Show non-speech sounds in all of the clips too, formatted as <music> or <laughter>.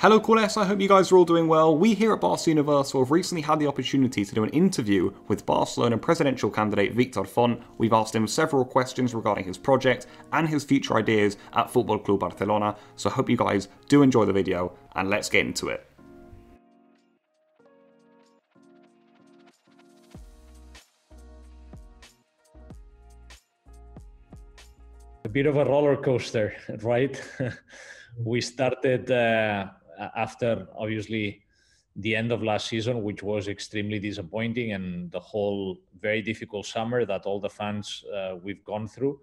Hello Coolest, I hope you guys are all doing well. We here at Barca Universal have recently had the opportunity to do an interview with Barcelona presidential candidate Victor Font. We've asked him several questions regarding his project and his future ideas at Football Club Barcelona, so I hope you guys do enjoy the video and let's get into it. A bit of a roller coaster, <laughs> right? <laughs> we started uh, after obviously the end of last season, which was extremely disappointing, and the whole very difficult summer that all the fans uh, we've gone through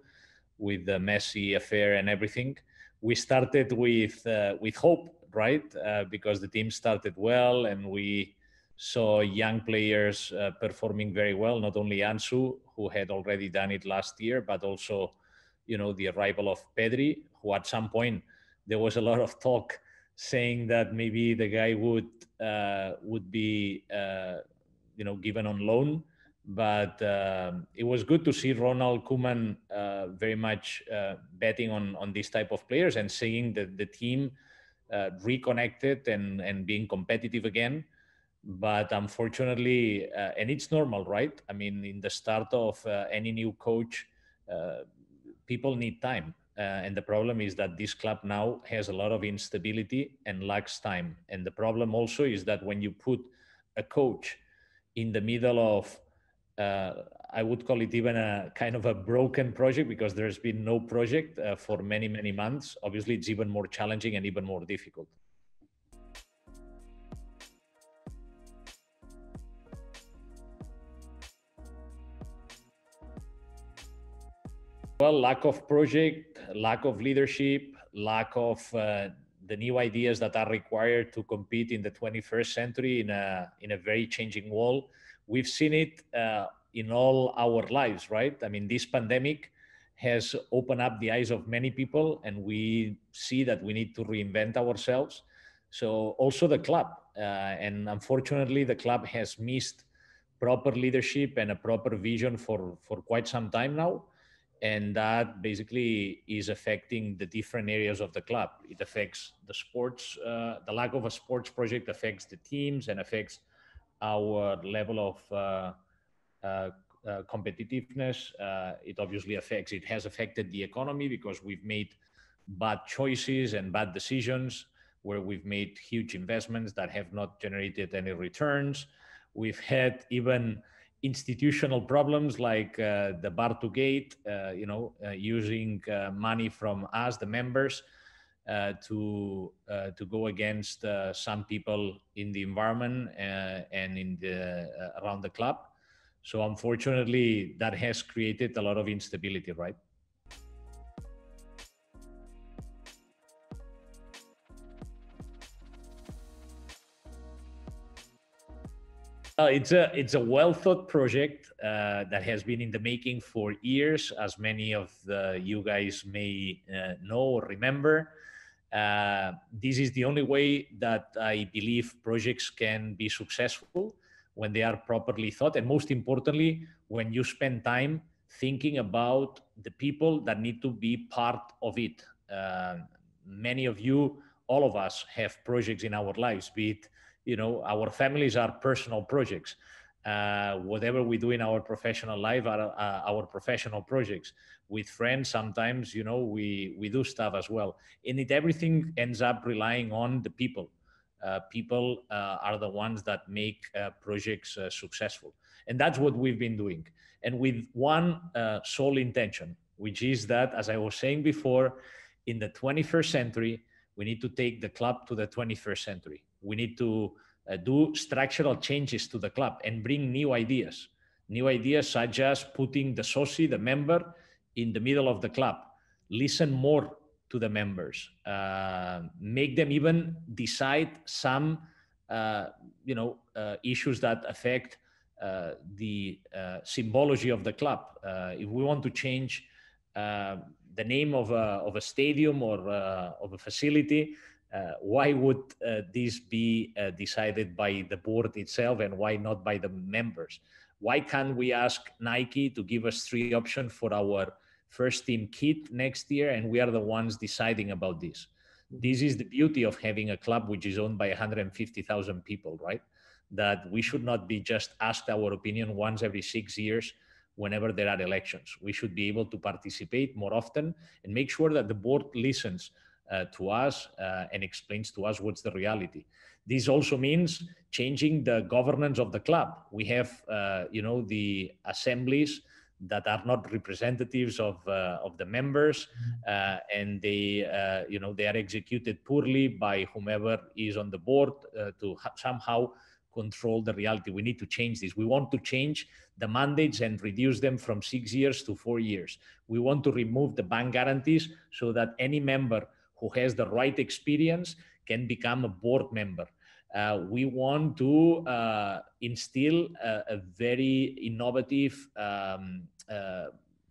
with the Messi affair and everything. We started with uh, with hope, right? Uh, because the team started well, and we saw young players uh, performing very well. Not only Ansu, who had already done it last year, but also, you know, the arrival of Pedri, who at some point there was a lot of talk saying that maybe the guy would uh, would be uh, you know given on loan. But um, it was good to see Ronald Koeman uh, very much uh, betting on on this type of players and seeing that the team uh, reconnected and and being competitive again. But unfortunately, uh, and it's normal, right? I mean, in the start of any new coach, people need time uh, and the problem is that this club now has a lot of instability and lacks time. And the problem also is that when you put a coach in the middle of, uh, I would call it even a kind of a broken project because there's been no project uh, for many, many months. Obviously, it's even more challenging and even more difficult. Well, lack of project, lack of leadership, lack of uh, the new ideas that are required to compete in the 21st century in a in a very changing world. We've seen it uh, in all our lives, right? I mean, this pandemic has opened up the eyes of many people, and we see that we need to reinvent ourselves. So also the club, uh, and unfortunately, the club has missed proper leadership and a proper vision for for quite some time now and that basically is affecting the different areas of the club. It affects the sports uh, the lack of a sports project affects the teams and affects our level of uh, uh, uh competitiveness. Uh, it obviously affects it has affected the economy because we've made bad choices and bad decisions where we've made huge investments that have not generated any returns. We've had even institutional problems like uh, the Bartu Gate, uh, you know, uh, using uh, money from us, the members, uh, to uh, to go against some people in the environment and in the around the club. So unfortunately, that has created a lot of instability, right? Uh, it's a it's a well thought project uh, that has been in the making for years, as many of the, you guys may uh, know or remember. Uh, this is the only way that I believe projects can be successful when they are properly thought, and most importantly, when you spend time thinking about the people that need to be part of it. Uh, many of you, all of us, have projects in our lives, be it you know our families are personal projects. Uh, whatever we do in our professional life are uh, our professional projects. With friends sometimes you know we we do stuff as well. And it everything ends up relying on the people. Uh, people uh, are the ones that make uh, projects uh, successful. And that's what we've been doing. And with one sole intention which is that as i was saying before in the 21st century we need to take the club to the 21st century we need to uh, do structural changes to the club and bring new ideas. New ideas such as putting the soci, the member, in the middle of the club. Listen more to the members. Uh, make them even decide some, uh, you know, uh, issues that affect uh, the uh, symbology of the club. if we want to change the name of a, of a stadium or of a facility, why would uh, this be uh, decided by the board itself and why not by the members? Why can't we ask Nike to give us three options for our first team kit next year and we are the ones deciding about this? This is the beauty of having a club which is owned by 150,000 people, right? That we should not be just asked our opinion once every six years whenever there are elections. We should be able to participate more often and make sure that the board listens uh, to us uh, and explains to us what's the reality. This also means changing the governance of the club. We have, uh, you know, the assemblies that are not representatives of uh, of the members, mm-hmm. uh, and they, uh, you know, they are executed poorly by whomever is on the board to somehow control the reality. We need to change this. We want to change the mandates and reduce them from six years to four years. We want to remove the bank guarantees so that any member who has the right experience can become a board member. Uh, we want to uh, instill a, a, very innovative um, uh,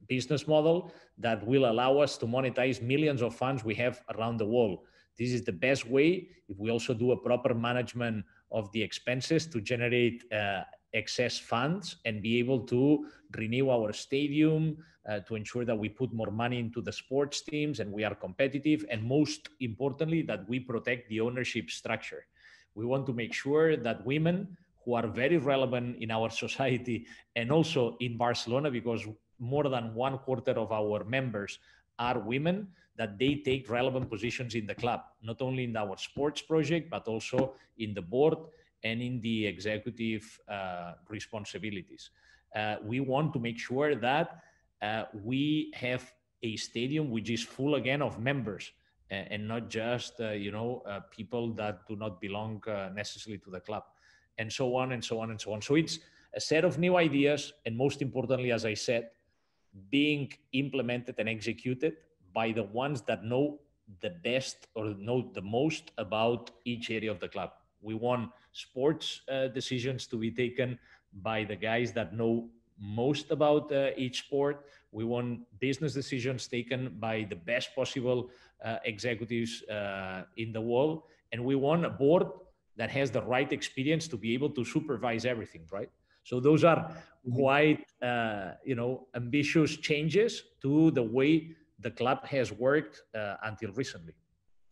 business model that will allow us to monetize millions of funds we have around the world. This is the best way if we also do a proper management of the expenses to generate uh, excess funds and be able to renew our stadium uh, to ensure that we put more money into the sports teams and we are competitive and most importantly that we protect the ownership structure. We want to make sure that women who are very relevant in our <laughs> society and also in barcelona because more than one quarter of our members are women that they take relevant positions in the club not only in our sports project but also in the board and in the executive uh, responsibilities. Uh, we want to make sure that uh, we have a stadium which is full again of members and not just uh, you know uh, people that do not belong uh, necessarily to the club and so on and so on and so on so it's a set of new ideas and most importantly as i said being implemented and executed by the ones that know the best or know the most about each area of the club we want sports uh, decisions to be taken by the guys that know most about uh, each sport. We want business decisions taken by the best possible uh, executives uh, in the world. And we want a board that has the right experience to be able to supervise everything, right? So those are quite, uh, you know, ambitious changes to the way the club has worked uh, until recently.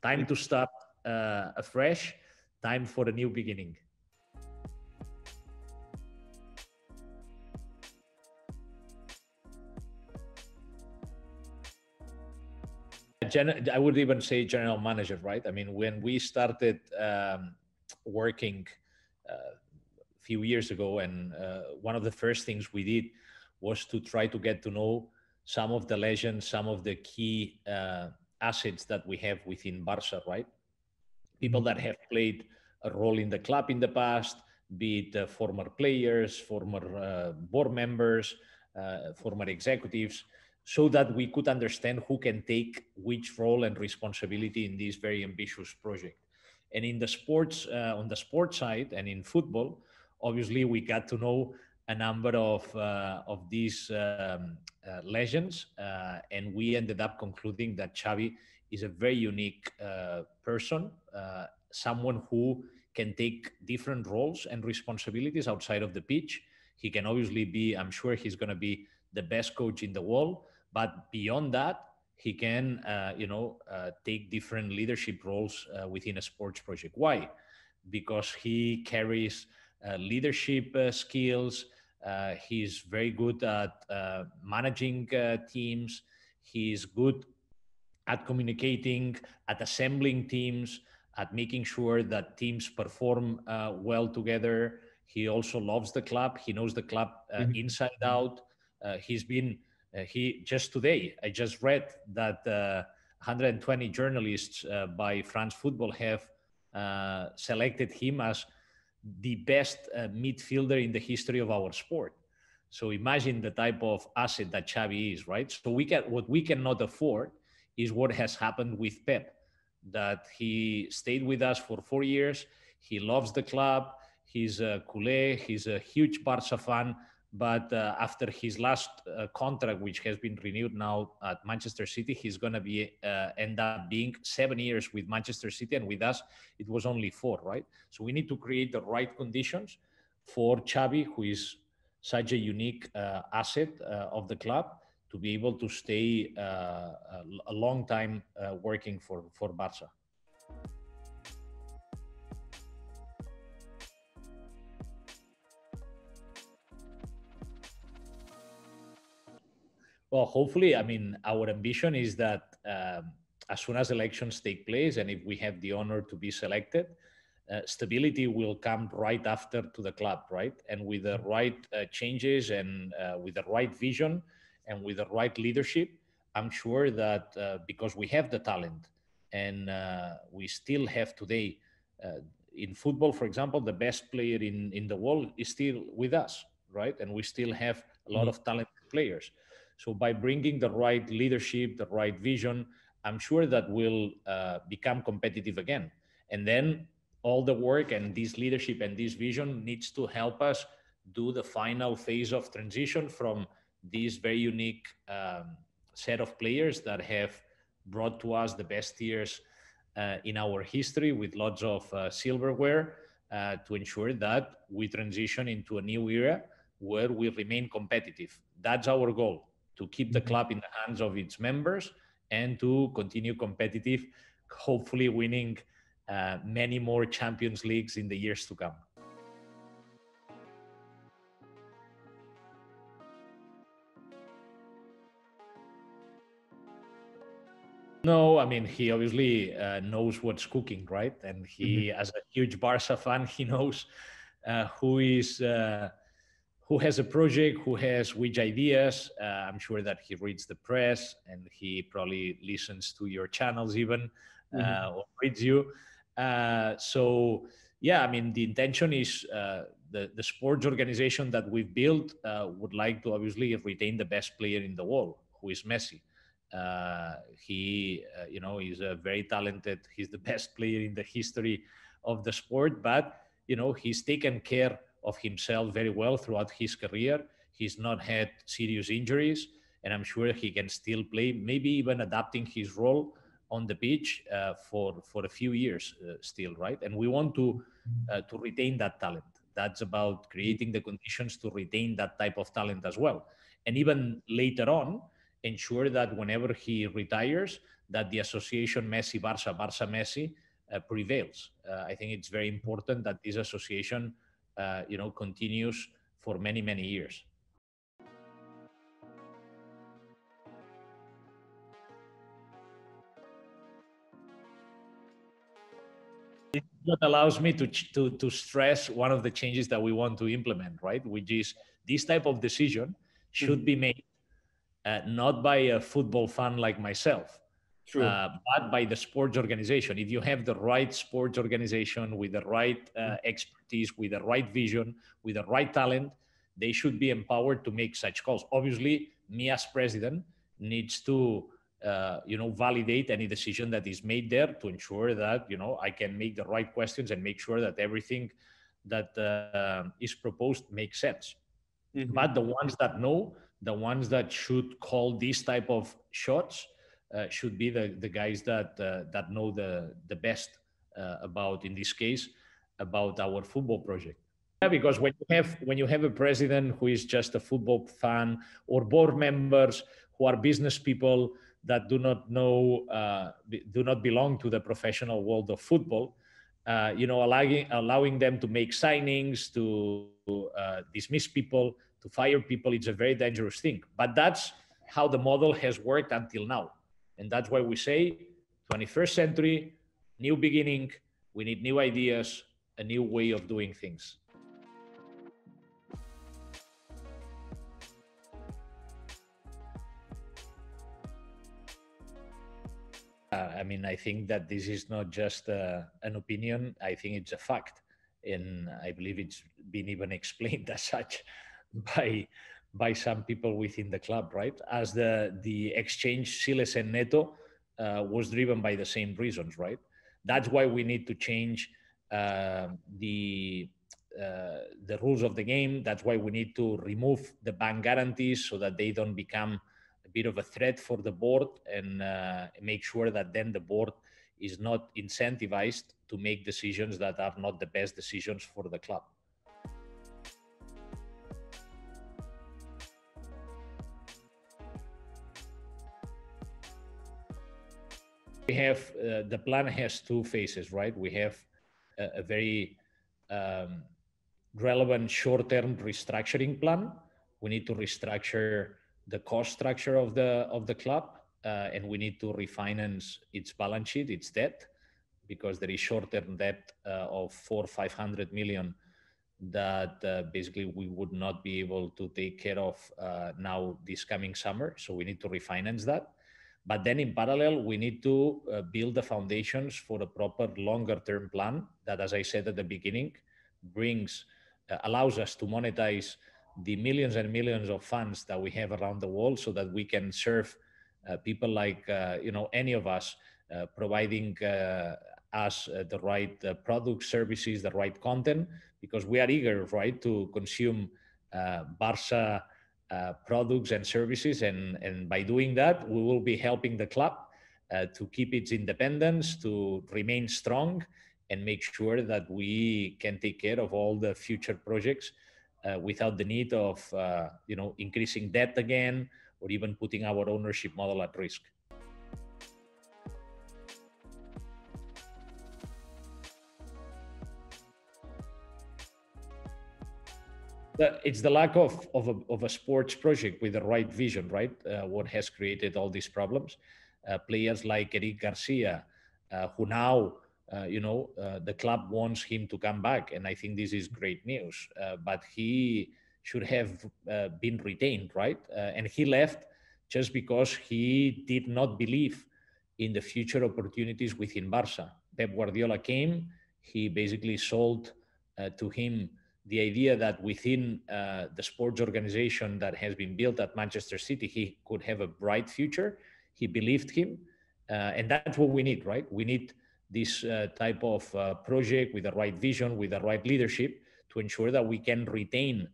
Time to start afresh time for a new beginning. Gen- I would even say general manager, right? I mean, when we started um, working uh, a few years ago, and uh, one of the first things we did was to try to get to know some of the legends, some of the key uh, assets that we have within Barca, right? People mm-hmm. that have played a role in the club in the past, be it uh, former players, former uh, board members, uh, former executives, so that we could understand who can take which role and responsibility in this very ambitious project. And in the sports, uh, on the sports side and in football, obviously we got to know a number of uh, of these um, uh, legends, and we ended up concluding that Xavi is a very unique person, someone who can take different roles and responsibilities outside of the pitch. He can obviously be, I'm sure he's going to be the best coach in the world, but beyond that, he can, uh, you know, uh, take different leadership roles uh, within a sports project. Why? Because he carries uh, leadership uh, skills. Uh, he's very good at managing teams. He's good at communicating, at assembling teams at making sure that teams perform uh, well together. He also loves the club. He knows the club uh, mm-hmm. inside out. Uh, he's been uh, he just today. I just read that 120 uh, journalists uh, by France Football have selected him as the best uh, midfielder in the history of our sport. So imagine the type of asset that Xavi is, right? So we can what we cannot afford is what has happened with Pep that he stayed with us for four years. He loves the club. He's a culé. He's a huge Barca fan. But uh, after his last uh, contract, which has been renewed now at Manchester City, he's going to be uh, end up being seven years with Manchester City, and with us, it was only four, right? So we need to create the right conditions for Xavi, who is such a unique uh, asset uh, of the club, to be able to stay a long time working for for Barca. Well, hopefully, I mean, our ambition is that um, as soon as elections take place, and if we have the honor to be selected, uh, stability will come right after to the club, right? And with the right uh, changes and uh, with the right vision and with the right leadership, I'm sure that uh, because we have the talent and uh, we still have today uh, in football, for example, the best player in, in the world is still with us, right? And we still have a lot mm-hmm. of talented players. So by bringing the right leadership, the right vision, I'm sure that we'll uh, become competitive again. And then all the work and this leadership and this vision needs to help us do the final phase of transition from this very unique um, set of players that have brought to us the best years uh, in our history with lots of uh, silverware uh, to ensure that we transition into a new era where we remain competitive. That's our goal to keep the mm-hmm. club in the hands of its members and to continue competitive, hopefully winning uh, many more Champions Leagues in the years to come. No, I mean he obviously uh, knows what's cooking, right? And he, mm-hmm. as a huge Barca fan, <laughs> he knows uh, who is uh, who has a project, who has which ideas. Uh, I'm sure that he reads the press and he probably listens to your channels even uh, mm-hmm. or reads you. Uh, so yeah, I mean the intention is uh, the the sports organization that we've built uh, would like to obviously retain the best player in the world, who is Messi. Uh, he, you know, is a very talented. He's the <laughs> best player in the history of the sport, but you know he's taken care of himself very well throughout his career. He's not had serious injuries, and I'm sure he can still play, maybe even adapting his role on the pitch uh, for for a few years uh, still, right? And we want to uh, to retain that talent. That's about creating the conditions to retain that type of talent as well, and even later on, ensure that whenever he retires, that the association Messi Barça Barça Messi uh, prevails. Uh, I think it's very important that this association uh, you know, continues for many, many years. that allows me to, to, to stress one of the changes that we want to implement, right? Which is this type of decision should mm-hmm. be made uh, not by a football fan like myself, uh, but by the sports organization. If you have the right sports organization with the right uh, mm. expertise, with the right vision, with the right talent, they should be empowered to make such calls. Obviously, me as president needs to uh, you know validate any decision that is made there to ensure that you know I can make the right questions and make sure that everything that uh, is proposed makes sense. Mm-hmm. But the ones that know, the ones that should call these type of shots should be the, the guys that uh, that know the the best uh, about in this case about our football project. Yeah, because when you have when you have a president who is just a football fan or board members who are business people that do not know uh, do not belong to the professional world of football uh, you know allowing allowing them to make signings to uh, dismiss people to fire people it's a very dangerous thing. But that's how the model has worked until now and that's why we say 21st century, new beginning. We need new ideas, a new way of doing things. Uh, I mean, I think that this is not just uh, an opinion. I think it's a fact. And I believe it's been even <laughs> explained as such by by some people within the club, right? As the the exchange Cillessen and Neto uh, was driven by the same reasons, right? That's why we need to change uh, the uh, the rules of the game. That's why we need to remove the bank guarantees so that they don't become a bit of a threat for the board and uh, make sure that then the board is not incentivized to make decisions that are not the best decisions for the club. We have uh, the plan has two phases, right? We have a, a very um, relevant short-term restructuring plan. We need to restructure the cost structure of the of the club, uh, and we need to refinance its balance sheet, its debt, because there is short-term debt uh, of four five hundred million that uh, basically we would not be able to take care of uh, now this coming summer. So we need to refinance that. But then in parallel, we need to uh, build the foundations for a proper longer term plan that, as I said at the beginning, brings, uh, allows us to monetize the millions and millions of funds that we have around the world so that we can serve uh, people like, uh, you know, any of us uh, providing uh, us the right products, services, the right content, because we are eager, right, to consume Barca uh, products and services. And, and by doing that, we will be helping the club uh, to keep its independence, to remain strong, and make sure that we can take care of all the future projects uh, without the need of uh, you know increasing debt again or even putting our ownership model at risk. It's the lack of, of, a, of a sports project with the right vision, right? Uh, what has created all these problems. Uh, players like Eric Garcia, uh, who now, uh, you know, uh, the club wants him to come back. And I think this is great news. Uh, but he should have been retained, right? and he left just because he did not believe in the future opportunities within Barca. Pep Guardiola came, he basically sold to him the idea that within uh, the sports organization that has been built at Manchester City, he could have a bright future. He believed him. Uh, and that's what we need, right? We need this uh, type of uh, project with the right vision, with the right leadership to ensure that we can retain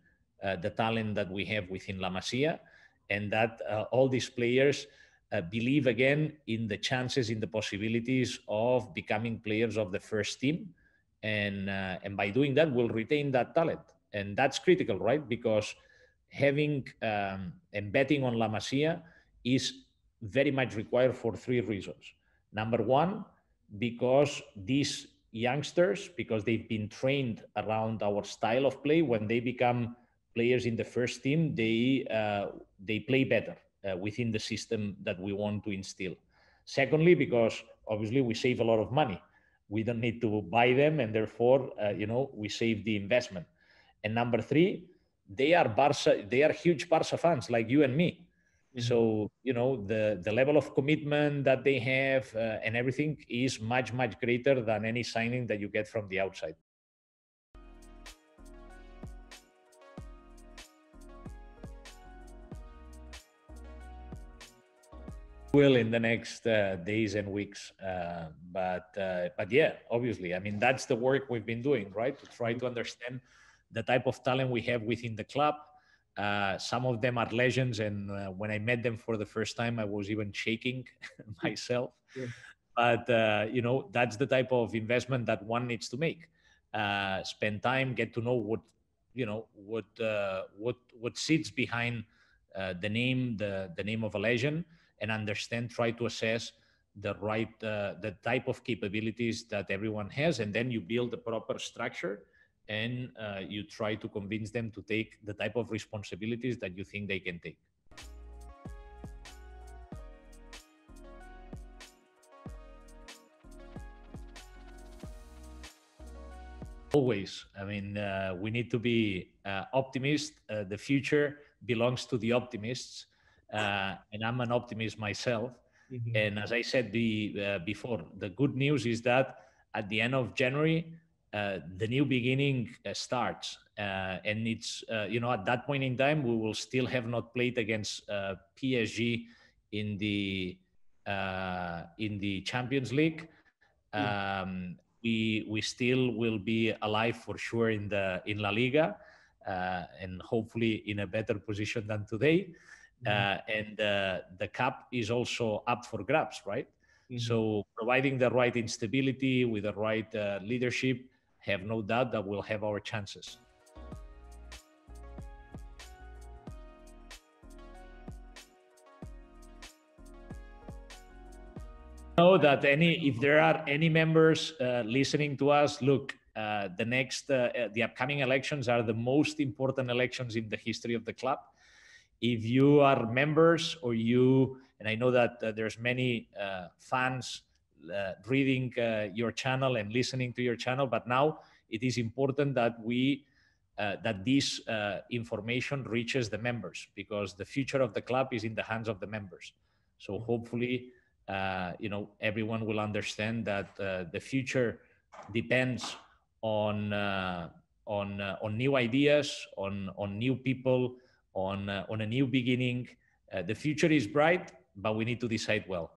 uh, the talent that we have within La Masia and that uh, all these players believe again in the chances, in the possibilities of becoming players of the first team and uh, and by doing that we'll retain that talent. And that's critical right? Because having um, and betting on la masia is very much required for three reasons. Number one because these youngsters because they've been trained around our style of play when they become players in the first team they uh, they play better uh, within the system that we want to instill. Secondly because obviously we save a lot of money we don't need to buy them and therefore uh, you know we save the investment. And number three they are barca they are huge barca fans like you and me. Mm-hmm. so you know the the level of commitment that they have uh, and everything is much much greater than any signing that you get from the outside will in the next uh, days and weeks. Uh, but uh, but yeah, obviously, I mean that's the work we've been doing, right? To try to understand the type of talent we have within the club. Uh, some of them are legends, and uh, when I met them for the first time, I was even shaking <laughs> myself. Yeah. But uh, you know, that's the type of investment that one needs to make. spend time, get to know what you know, what what what sits behind the name, the the name of a legend and understand, try to assess the right, uh, the type of capabilities that everyone has, and then you build the proper structure and uh, you try to convince them to take the type of responsibilities that you think they can take. always i mean uh, we need to be uh, optimists uh, the future belongs to the optimists uh, and I'm an optimist myself. Mm-hmm. And as I said the, uh, before, the good news is that at the end of January, uh, the new beginning uh, starts. Uh, and it's, uh, you know, at that point in time, we will still have not played against PSG in the in the Champions League. Mm. Um, we we still will be alive for sure in the in La Liga, and hopefully in a better position than today. Mm-hmm. uh, and uh, the cup is also up for grabs, right? Mm-hmm. So providing the right instability with the right uh, leadership, have no doubt that we'll have our chances. know that any if there are any members uh, listening to us, look, uh, the next uh, uh, the upcoming elections are the most important elections in the history of the club. If you are members or you, and I know that uh, there's many uh, fans reading your channel and listening to your channel, but now it is important that we uh, that this uh, information reaches the members because the future of the club is in the hands of the members. So hopefully, uh, you know, everyone will understand that uh, the future depends on uh, on uh, on new ideas, on on new people, on uh, on a new beginning. Uh, the future is bright, but we need to decide well.